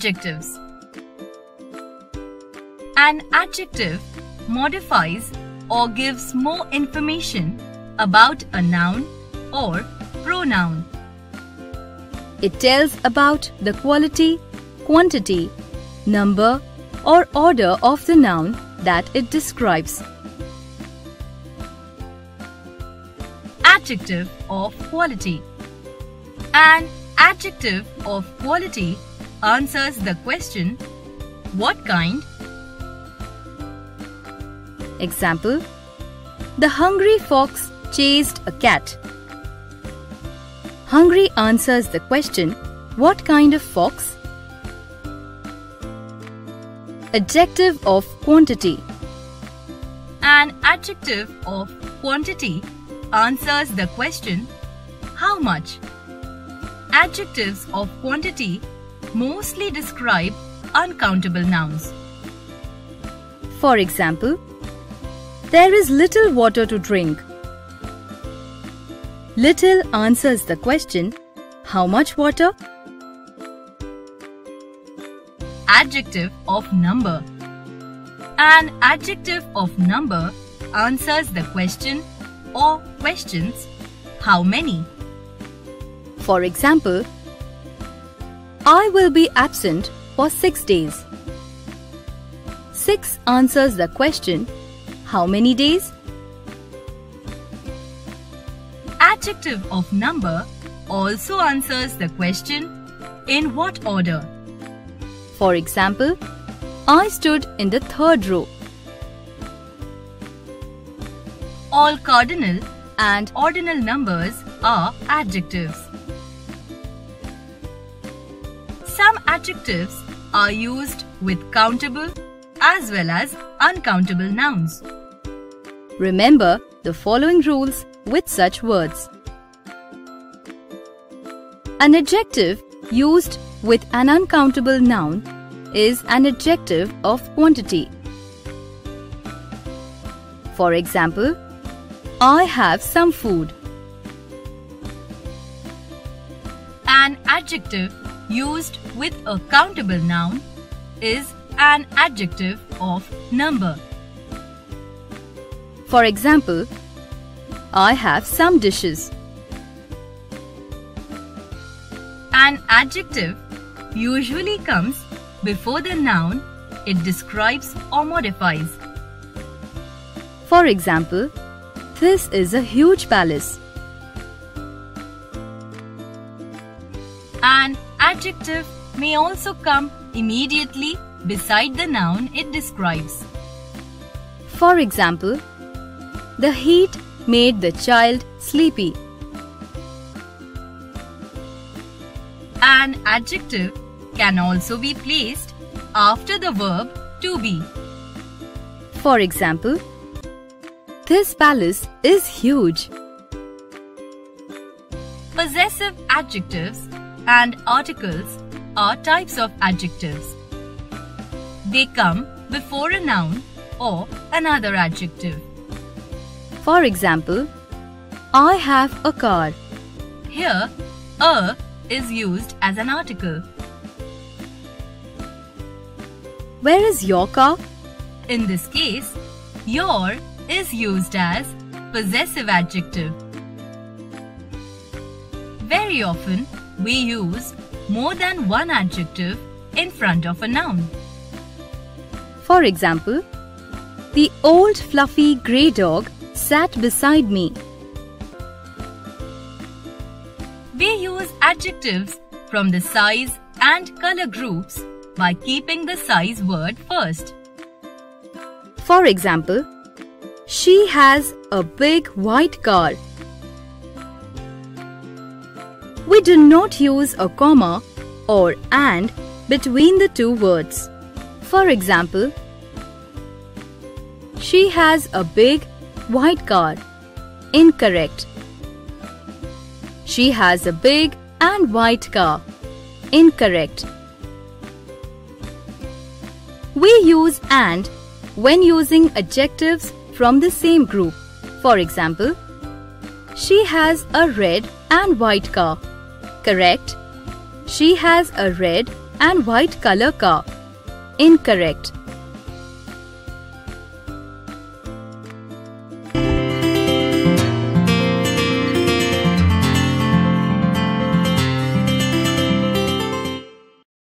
Adjectives An adjective modifies or gives more information about a noun or pronoun. It tells about the quality, quantity, number or order of the noun that it describes. Adjective of quality An adjective of quality answers the question What kind? Example The hungry fox chased a cat. Hungry answers the question What kind of fox? Adjective of quantity An adjective of quantity answers the question How much? Adjectives of quantity mostly describe uncountable nouns. For example, there is little water to drink. Little answers the question, how much water? Adjective of number. An adjective of number answers the question or questions, how many? For example, I will be absent for six days. Six answers the question, how many days? Adjective of number also answers the question, in what order? For example, I stood in the third row. All cardinal and ordinal numbers are adjectives. Adjectives are used with countable as well as uncountable nouns. Remember the following rules with such words. An adjective used with an uncountable noun is an adjective of quantity. For example, I have some food. An adjective used with a countable noun is an adjective of number. For example, I have some dishes. An adjective usually comes before the noun it describes or modifies. For example, this is a huge palace. An adjective may also come immediately beside the noun it describes. For example, the heat made the child sleepy. An adjective can also be placed after the verb to be. For example, this palace is huge. Possessive adjectives and articles are types of adjectives. They come before a noun or another adjective. For example, I have a car. Here, a is used as an article. Where is your car? In this case, your is used as possessive adjective. Very often, we use more than one adjective in front of a noun. For example, the old fluffy grey dog sat beside me. We use adjectives from the size and color groups by keeping the size word first. For example, she has a big white car. We do not use a comma or and between the two words. For example, she has a big white car. Incorrect. She has a big and white car. Incorrect. We use and when using adjectives from the same group. For example, she has a red and white car. Correct. She has a red and white color car. Incorrect.